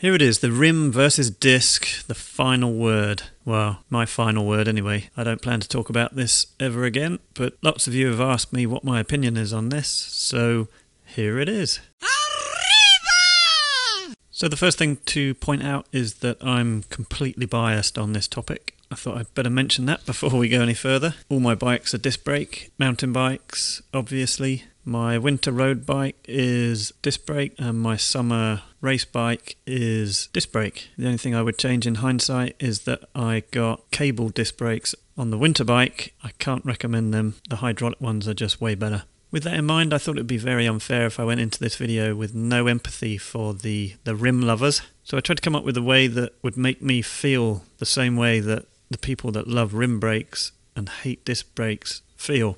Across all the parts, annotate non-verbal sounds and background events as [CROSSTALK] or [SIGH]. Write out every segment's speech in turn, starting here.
Here it is, the rim versus disc, the final word. Well, my final word anyway. I don't plan to talk about this ever again, but lots of you have asked me what my opinion is on this, so here it is. Arriba! So, the first thing to point out is that I'm completely biased on this topic. I thought I'd better mention that before we go any further. All my bikes are disc brake, mountain bikes, obviously. My winter road bike is disc brake, and my summer race bike is disc brake. The only thing I would change in hindsight is that I got cable disc brakes on the winter bike. I can't recommend them, the hydraulic ones are just way better. With that in mind, I thought it would be very unfair if I went into this video with no empathy for the, the rim lovers. So I tried to come up with a way that would make me feel the same way that the people that love rim brakes and hate disc brakes feel.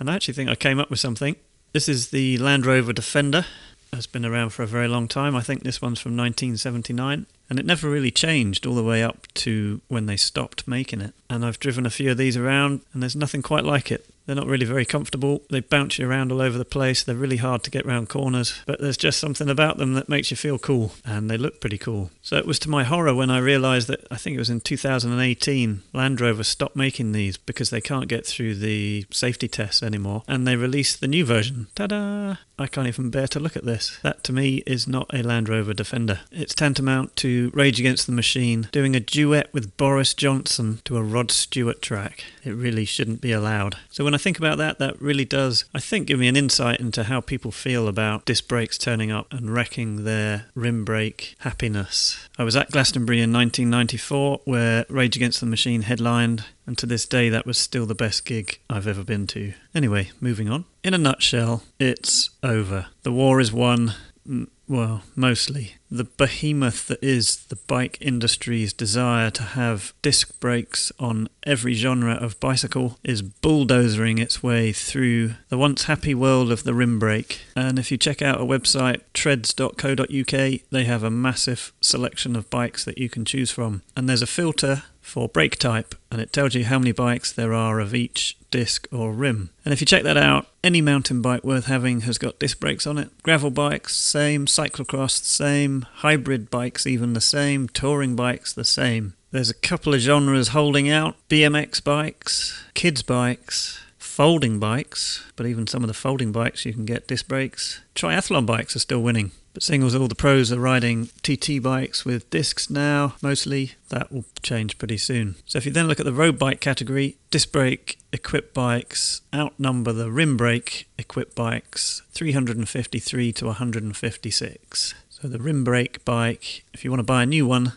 And I actually think I came up with something. This is the Land Rover Defender. It's been around for a very long time. I think this one's from 1979. And it never really changed all the way up to when they stopped making it. And I've driven a few of these around, and there's nothing quite like it. They're not really very comfortable. They bounce you around all over the place. They're really hard to get around corners, but there's just something about them that makes you feel cool, and they look pretty cool. So it was to my horror when I realized that I think it was in 2018, Land Rover stopped making these because they can't get through the safety tests anymore, and they released the new version. Ta da! I can't even bear to look at this. That to me is not a Land Rover Defender. It's tantamount to Rage Against the Machine doing a duet with Boris Johnson to a Rod Stewart track. It really shouldn't be allowed. So when think about that, that really does, I think, give me an insight into how people feel about disc brakes turning up and wrecking their rim brake happiness. I was at Glastonbury in 1994 where Rage Against the Machine headlined and to this day that was still the best gig I've ever been to. Anyway, moving on. In a nutshell, it's over. The war is won. Mm, Well, mostly. The behemoth that is the bike industry's desire to have disc brakes on every genre of bicycle is bulldozering its way through the once happy world of the rim brake. And if you check out a website, tredz.co.uk, they have a massive selection of bikes that you can choose from. And there's a filter for brake type, and it tells you how many bikes there are of each disc or rim. And if you check that out, any mountain bike worth having has got disc brakes on it. Gravel bikes, same. Cyclocross, same. Hybrid bikes, even the same. Touring bikes, the same. There's a couple of genres holding out BMX bikes, kids' bikes, folding bikes, but even some of the folding bikes you can get disc brakes. Triathlon bikes are still winning. But seeing as all the pros are riding TT bikes with discs now, mostly, that will change pretty soon. So if you then look at the road bike category, disc brake equipped bikes outnumber the rim brake equipped bikes 353 to 156. So the rim brake bike, if you want to buy a new one,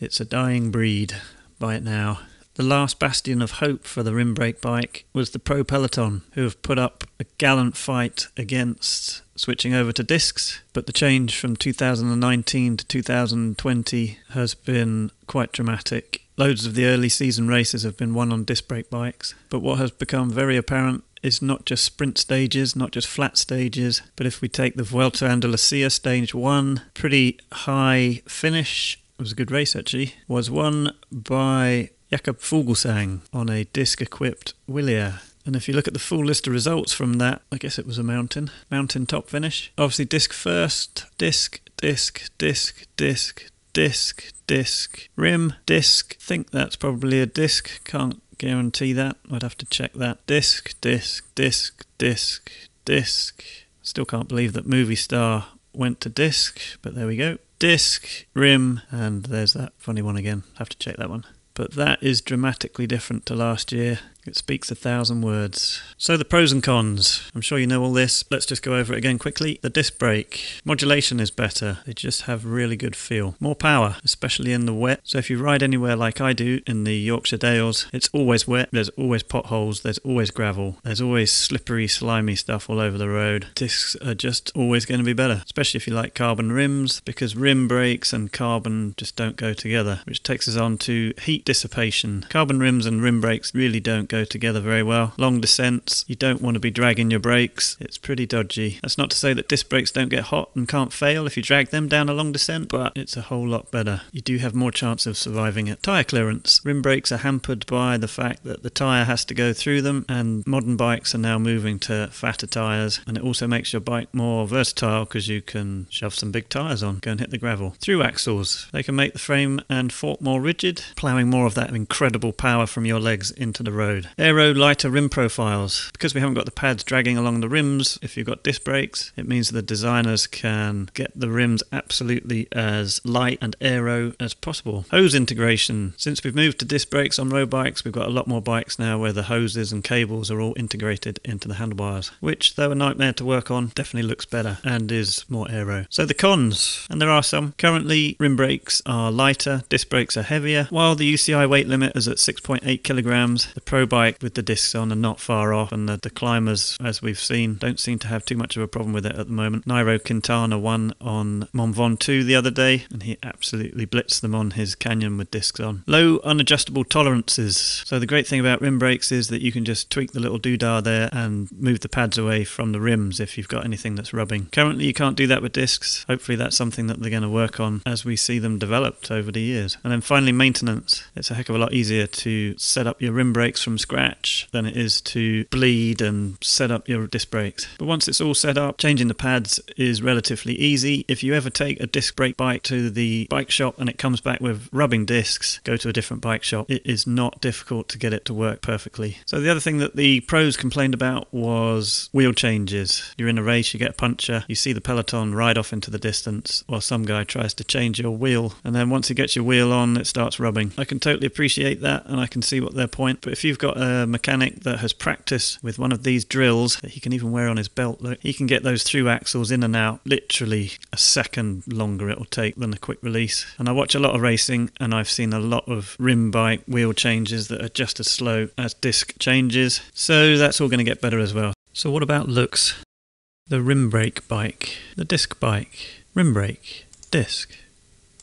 it's a dying breed. Buy it now. The last bastion of hope for the rim brake bike was the Pro Peloton, who have put up a gallant fight against switching over to discs, but the change from 2019 to 2020 has been quite dramatic. Loads of the early season races have been won on disc brake bikes, but what has become very apparent is not just sprint stages, not just flat stages, but if we take the Vuelta Andalucia stage one, pretty high finish. It was a good race actually. Was won by Jakob Fuglsang on a disc equipped Wilier. And if you look at the full list of results from that, I guess it was a mountain, mountain top finish. Obviously, disc first, disc, disc, disc, disc, disc, disc, rim, disc. Think that's probably a disc. Can't guarantee that. I'd have to check that. Disc, disc, disc, disc, disc. Still can't believe that Movistar went to disc, but there we go. Disc, rim, and there's that funny one again. Have to check that one. But that is dramatically different to last year. It speaks a thousand words. So, the pros and cons. I'm sure you know all this. Let's just go over it again quickly. The disc brake. Modulation is better. They just have really good feel. More power, especially in the wet. So, if you ride anywhere like I do in the Yorkshire Dales, it's always wet. There's always potholes. There's always gravel. There's always slippery, slimy stuff all over the road. Discs are just always going to be better, especially if you like carbon rims, because rim brakes and carbon just don't go together, which takes us on to heat dissipation. Carbon rims and rim brakes really don't go together very well. Long descents, you don't want to be dragging your brakes. It's pretty dodgy. That's not to say that disc brakes don't get hot and can't fail if you drag them down a long descent, but it's a whole lot better. You do have more chance of surviving it. Tyre clearance. Rim brakes are hampered by the fact that the tyre has to go through them, and modern bikes are now moving to fatter tyres, and it also makes your bike more versatile because you can shove some big tyres on, go and hit the gravel. Through axles, they can make the frame and fork more rigid, ploughing more of that incredible power from your legs into the road. Aero lighter rim profiles. Because we haven't got the pads dragging along the rims, if you've got disc brakes, it means the designers can get the rims absolutely as light and aero as possible. Hose integration. Since we've moved to disc brakes on road bikes, we've got a lot more bikes now where the hoses and cables are all integrated into the handlebars, which, though a nightmare to work on, definitely looks better and is more aero. So the cons, and there are some. Currently, rim brakes are lighter, disc brakes are heavier. While the UCI weight limit is at 6.8 kilograms, the Pro Bike with the discs on are not far off, and the, the climbers, as we've seen, don't seem to have too much of a problem with it at the moment. Nairo Quintana won on Mont Ventoux the other day, and he absolutely blitzed them on his Canyon with discs on. Low unadjustable tolerances. So the great thing about rim brakes is that you can just tweak the little doodah there and move the pads away from the rims if you've got anything that's rubbing. Currently, you can't do that with discs. Hopefully, that's something that they're going to work on as we see them developed over the years. And then finally, maintenance. It's a heck of a lot easier to set up your rim brakes from scratch than it is to bleed and set up your disc brakes. But once it's all set up, changing the pads is relatively easy. If you ever take a disc brake bike to the bike shop and it comes back with rubbing discs, go to a different bike shop. It is not difficult to get it to work perfectly. So the other thing that the pros complained about was wheel changes. You're in a race, you get a puncture, you see the peloton ride off into the distance while some guy tries to change your wheel, and then once he gets your wheel on, it starts rubbing. I can totally appreciate that and I can see what their point, but if you've got a mechanic that has practiced with one of these drills that he can even wear on his belt, look, he can get those through axles in and out literally a second longer it'll take than a quick release. And I watch a lot of racing and I've seen a lot of rim bike wheel changes that are just as slow as disc changes. So that's all going to get better as well. So what about looks? The rim brake bike, the disc bike, rim brake, disc,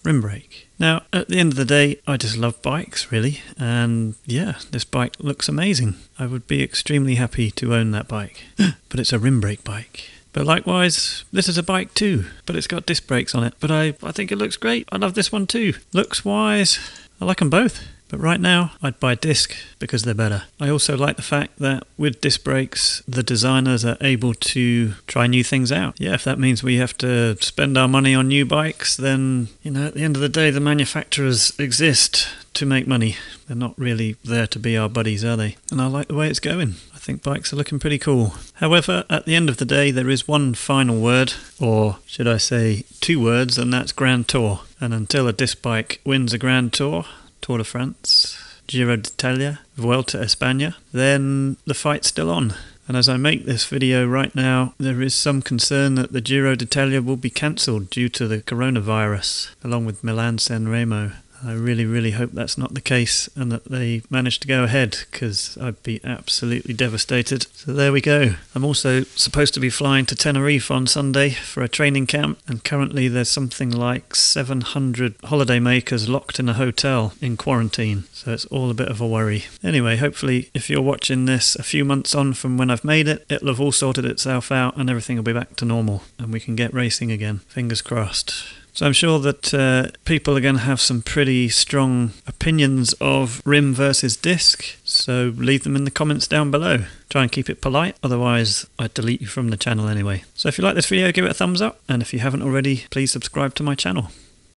rim brake. Now, at the end of the day, I just love bikes, really. And yeah, this bike looks amazing. I would be extremely happy to own that bike. [GASPS] but it's a rim brake bike. But likewise, this is a bike too, but it's got disc brakes on it. But I, I think it looks great. I love this one too. Looks wise, I like them both. But right now, I'd buy disc because they're better. I also like the fact that with disc brakes, the designers are able to try new things out. Yeah, if that means we have to spend our money on new bikes, then, you know, at the end of the day, the manufacturers exist to make money. They're not really there to be our buddies, are they? And I like the way it's going. I think bikes are looking pretty cool. However, at the end of the day, there is one final word, or should I say two words, and that's Grand Tour. And until a disc bike wins a Grand Tour, Tour de France, Giro d'Italia, Vuelta a España, then the fight's still on. And as I make this video right now, there is some concern that the Giro d'Italia will be cancelled due to the coronavirus, along with Milan San Remo. I really, really hope that's not the case and that they manage to go ahead because I'd be absolutely devastated. So there we go. I'm also supposed to be flying to Tenerife on Sunday for a training camp, and currently there's something like 700 holiday makers locked in a hotel in quarantine. So it's all a bit of a worry. Anyway, hopefully, if you're watching this a few months on from when I've made it, it'll have all sorted itself out and everything will be back to normal and we can get racing again. Fingers crossed. So I'm sure that uh, people are going to have some pretty strong opinions of rim versus disc. So leave them in the comments down below. Try and keep it polite, otherwise I'd delete you from the channel anyway. So if you like this video, give it a thumbs up, and if you haven't already, please subscribe to my channel.